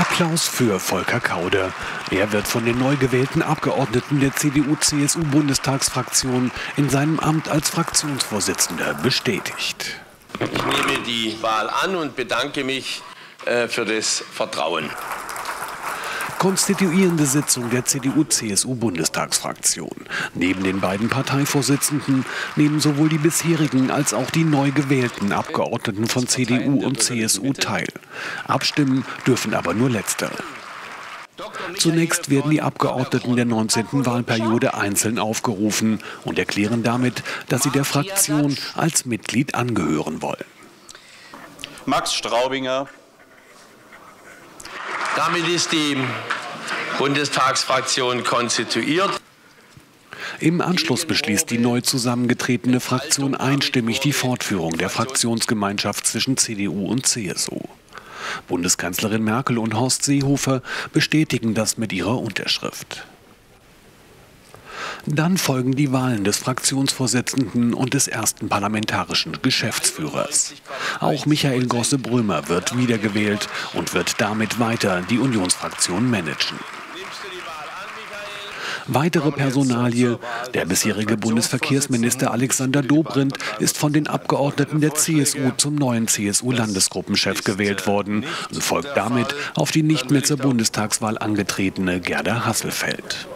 Applaus für Volker Kauder. Er wird von den neu gewählten Abgeordneten der CDU-CSU-Bundestagsfraktion in seinem Amt als Fraktionsvorsitzender bestätigt. Ich nehme die Wahl an und bedanke mich äh, für das Vertrauen. Konstituierende Sitzung der CDU-CSU-Bundestagsfraktion. Neben den beiden Parteivorsitzenden nehmen sowohl die bisherigen als auch die neu gewählten Abgeordneten von CDU und CSU teil. Abstimmen dürfen aber nur letztere. Zunächst werden die Abgeordneten der 19. Wahlperiode einzeln aufgerufen und erklären damit, dass sie der Fraktion als Mitglied angehören wollen. Max Straubinger, damit ist die Bundestagsfraktion konstituiert. Im Anschluss beschließt die neu zusammengetretene Fraktion einstimmig die Fortführung der Fraktionsgemeinschaft zwischen CDU und CSU. Bundeskanzlerin Merkel und Horst Seehofer bestätigen das mit ihrer Unterschrift. Dann folgen die Wahlen des Fraktionsvorsitzenden und des ersten parlamentarischen Geschäftsführers. Auch Michael Grosse-Brömer wird wiedergewählt und wird damit weiter die Unionsfraktion managen. Weitere Personalie, der bisherige Bundesverkehrsminister Alexander Dobrindt ist von den Abgeordneten der CSU zum neuen CSU-Landesgruppenchef gewählt worden und folgt damit auf die nicht mehr zur Bundestagswahl angetretene Gerda Hasselfeld.